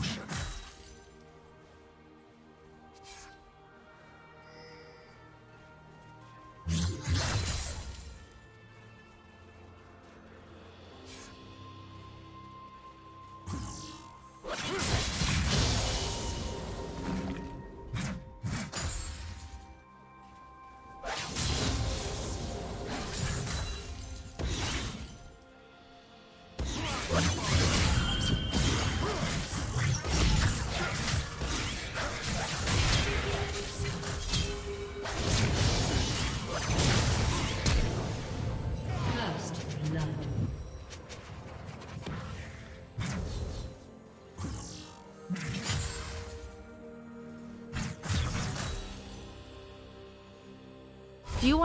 Revolution.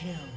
Kill.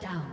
Down.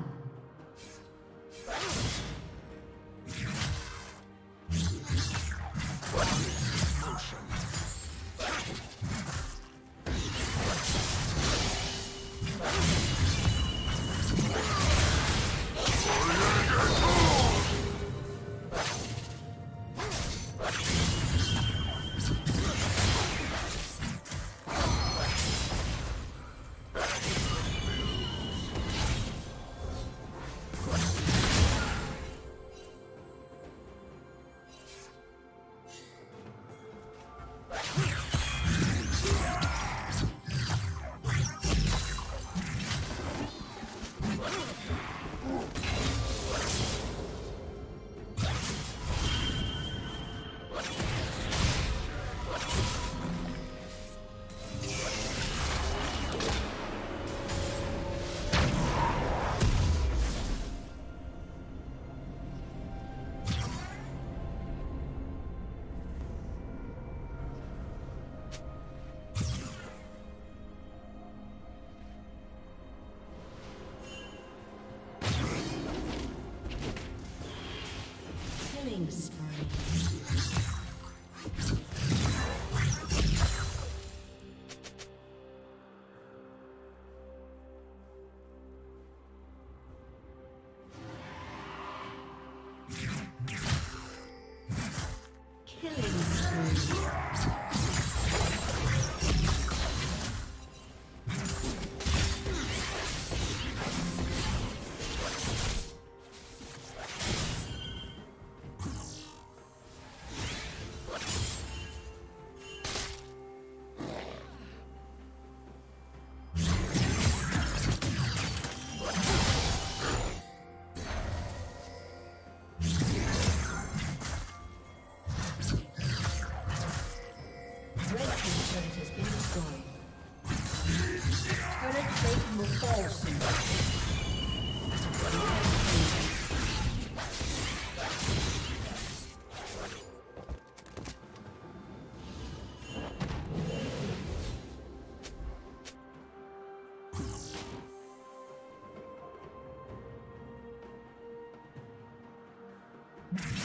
you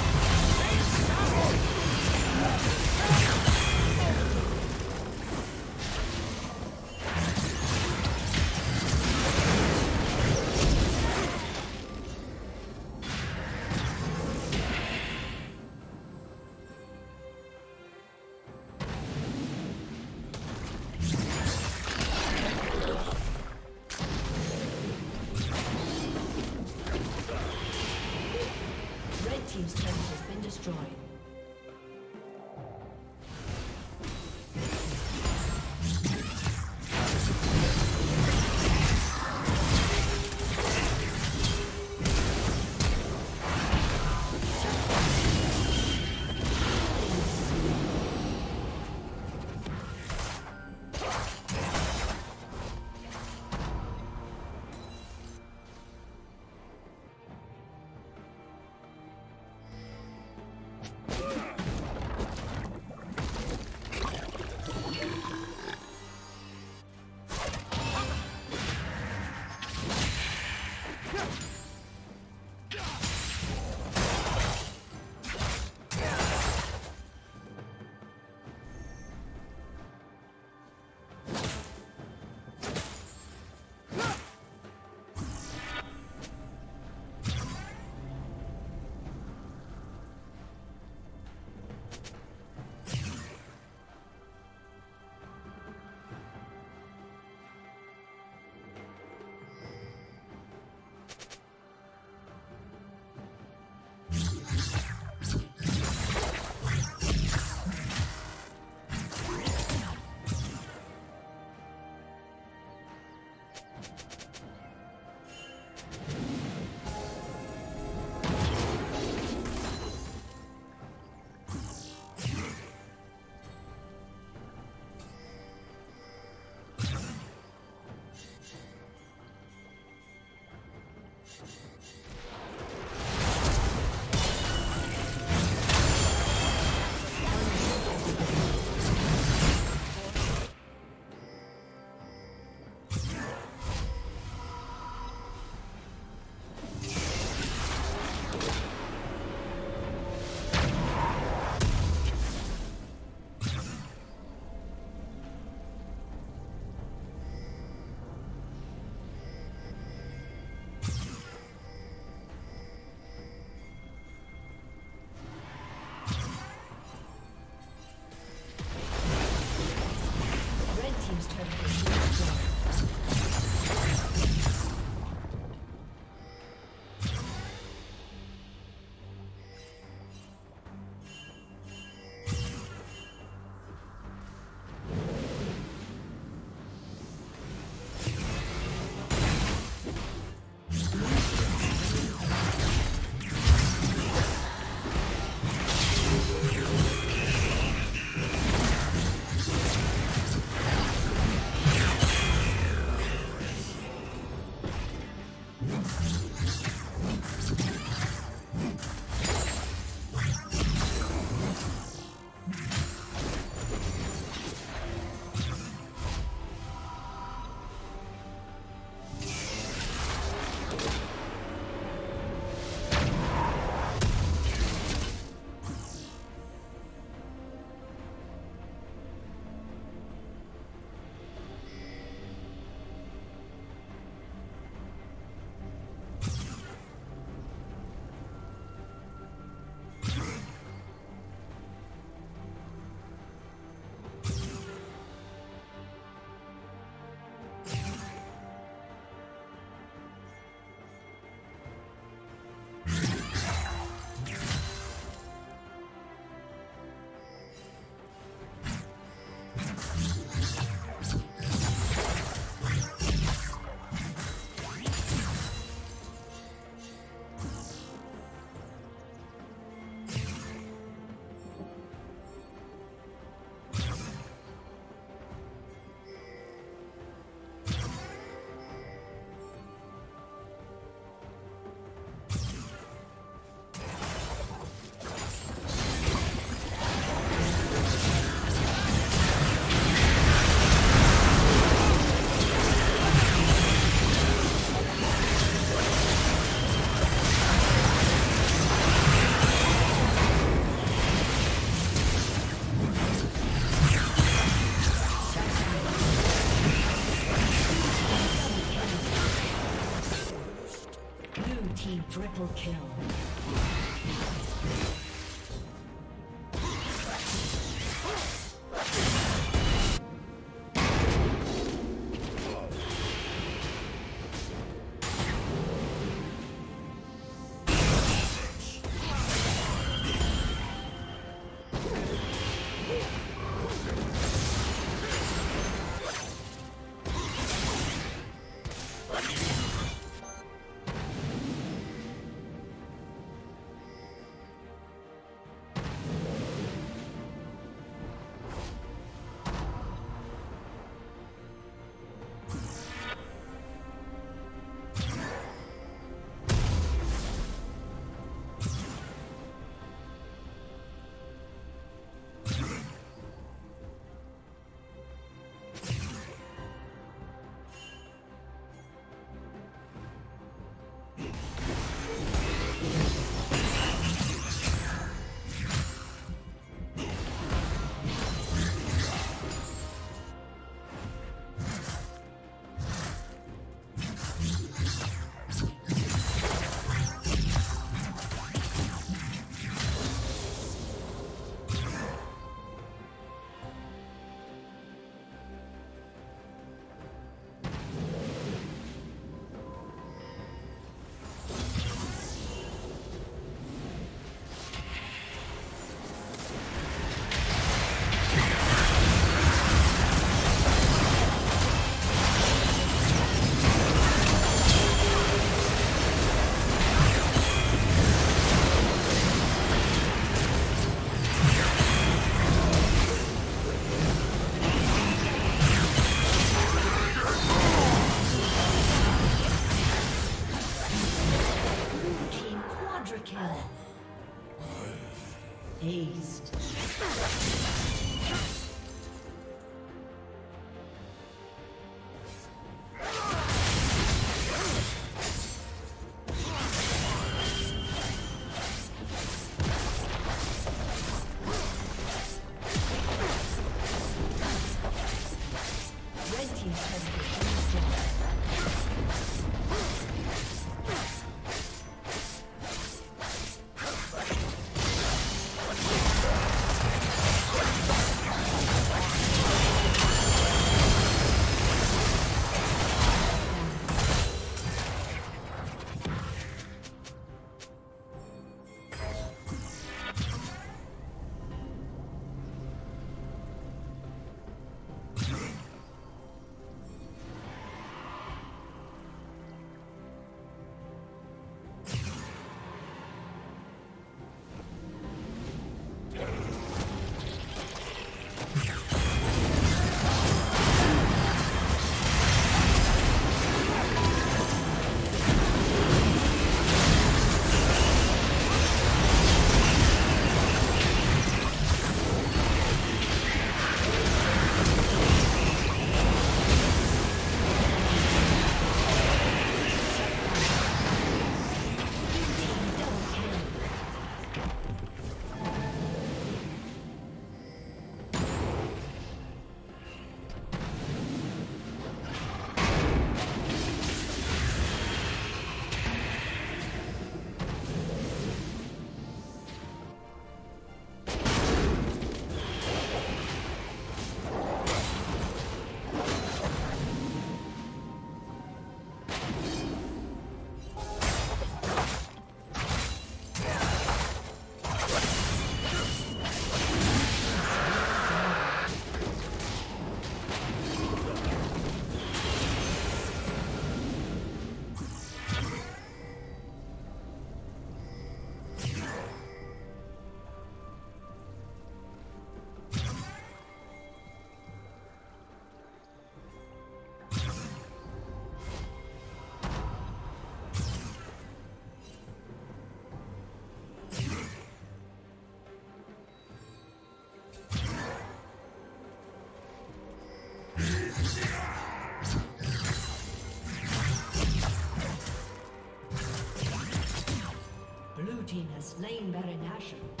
salvation.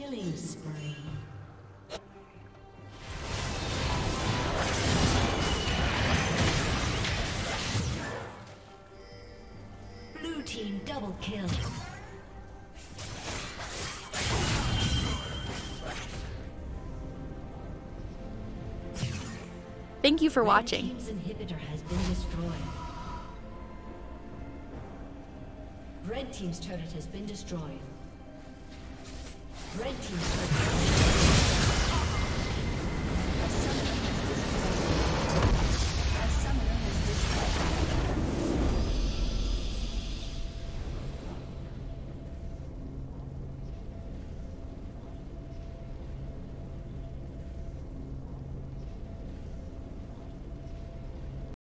Killing spree. Blue team double kill. Thank you for Red watching. Team's inhibitor has been destroyed. Red team's turret has been destroyed. Red team's turret